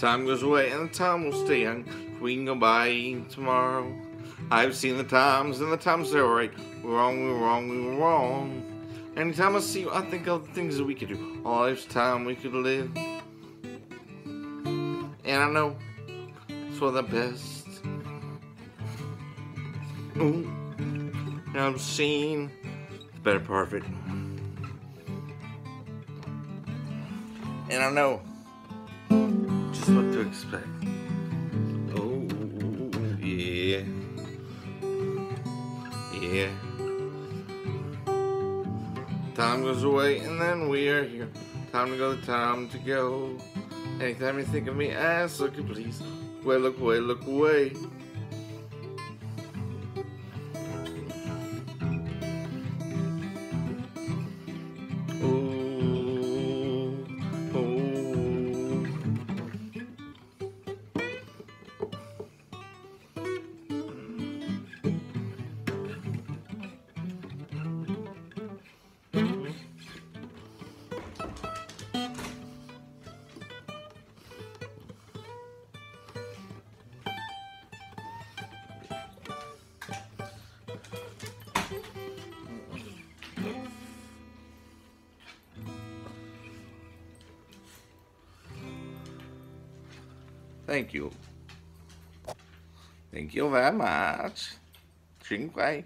Time goes away and the time will stay young. We can go by tomorrow. I've seen the times and the times they're right. We're wrong, we were wrong, we were wrong. Anytime I see you, I think of the things that we could do. All life's time we could live. And I know it's for the best. Ooh. I've seen the better part of it. And I know expect. Oh, yeah. Yeah. Time goes away and then we are here. Time to go, time to go. Anytime you think of me, ask, look, please. Way, look away, look away. Thank you. Thank you very much. Dziękuję.